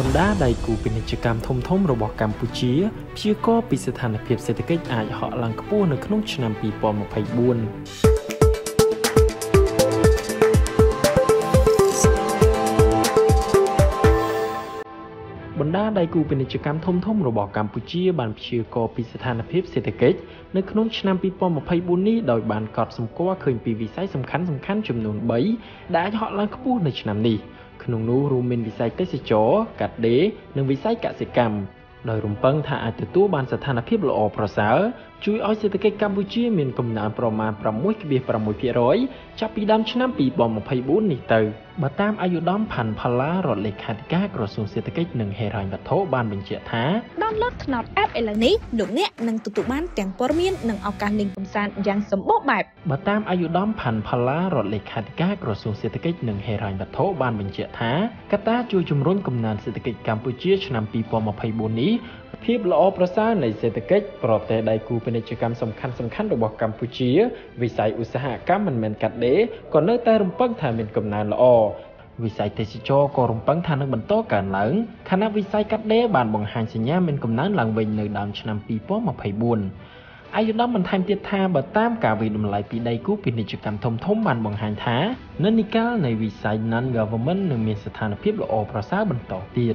បណ្ដាដៃគូពាណិជ្ជកម្មធំធំរបស់កម្ពុជាព្យាករណ៍ពីស្ថានភាពសេដ្ឋកិច្ចអាចហក់ឡើងខ្ពស់នៅក្នុងឆ្នាំ2024បណ្ដាដៃគូពាណិជ្ជកម្មធំធំរបស់កម្ពុជាបានព្យាករណ៍ពីស្ថានភាពសេដ្ឋកិច្ចនៅក្នុងឆ្នាំ2024នេះដោយបានកត់សម្គាល់ឃើញពីវិស័យសំខាន់សំខាន់ចំនួន3ដែលអាចហក់ឡើងខ្ពស់នៅឆ្នាំនេះ ក្នុងនោះរួមមានវិស័យទេសចរកាត់ដេរនិងវិស័យកសិកម្មដោយរំពឹងថាអាចទទួលបានស្ថានភាពល្អប្រសើរជួយឲ្យសេដ្ឋកិច្ចកម្ពុជាមានកំណើនប្រមាណ6.6%ចាប់ពីដើមឆ្នាំ2024នេះទៅបើតាមអាយុដំផាន់ផល្លារដ្ឋលេខាធិការក្រសួងសេដ្ឋកិច្ចនិងហិរញ្ញវត្ថុបានបញ្ជាក់ថាដោនឡូតថ្នោត app ឥឡូវនេះលោកអ្នកនឹងទទួលបានទាំងព័ត៌មាននិងឱកាសលេងកម្សាន្តយ៉ាងសម្បូរបែបបើតាមអាយុដំផាន់ផល្លារដ្ឋលេខាធិការក្រសួងសេដ្ឋកិច្ចនិងហិរញ្ញវត្ថុបានបញ្ជាក់ថាកត្តាជួយជំរុញកំណើនសេដ្ឋកិច្ចកម្ពុជាឆ្នាំ2024នេះភាពល្អប្រសើរនៃសេដ្ឋកិច្ចប្រទេសដៃគូពាណិជ្ជកម្មសំខាន់សំខាន់របស់កម្ពុជា វិស័យឧស្សាហកម្មមិនមែនកាត់ដេរក៏នៅតែរំពឹងថាមានកំណើនល្អ វិស័យទេសចរក៏រំពឹងថានឹងបន្តកើនឡើងខណៈវិស័យកាត់ដេរបានបង្ហាញសញ្ញាមានកំណើនឡើងវិញនៅដើមឆ្នាំ2024អាយុដំបន្ថែមទៀតថាបើតាមការវិតម្លៃពីដៃគូពាណិជ្ជកម្មធំធំបានបង្ហាញថានិន្នាការនៃវិស័យ Non-Government នឹងមានស្ថានភាពល្អប្រសើរបន្តទៀត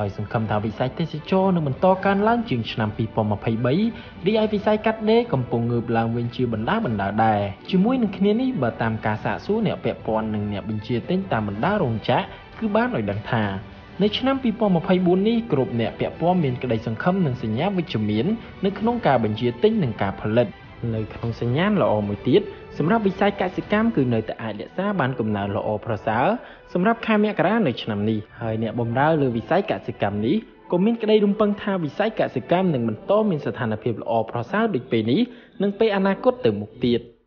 ហើយសង្ឃឹមថាវិស័យទេសចរនឹងបន្តកើនឡើងជាងឆ្នាំ2023រីឯវិស័យកាត់ដេរកំពុងងើបឡើងវិញជាបណ្ដាបណ្ដាដែរជាមួយនឹងគ្នានេះបើតាមការសាកសួរអ្នកពាក់ព័ន្ធនិងអ្នកបញ្ជាទិញតាមបណ្ដារោងចក្រគឺបានឲ្យដឹងថានៅឆ្នាំ2024នេះគ្រប់អ្នកពាក់ព័ន្ធមានក្តីសង្ឃឹមនិងសញ្ញាវិជ្ជមាននៅក្នុងការបញ្ជាទិញនិងការផលិត នៅក្នុងសញ្ញាណល្អមួយទៀតសម្រាប់វិស័យកសិកម្មគឺនៅតែអាចរក្សាបានកំណើនល្អប្រសើរសម្រាប់ខែមករានៅឆ្នាំនេះហើយអ្នកបម្រើលើវិស័យកសិកម្មនេះក៏មានក្តីរំពឹងថាវិស័យកសិកម្មនឹងបន្តមានស្ថានភាពល្អប្រសើរដូចពេលនេះនិងពេលអនាគតទៅមុខទៀត។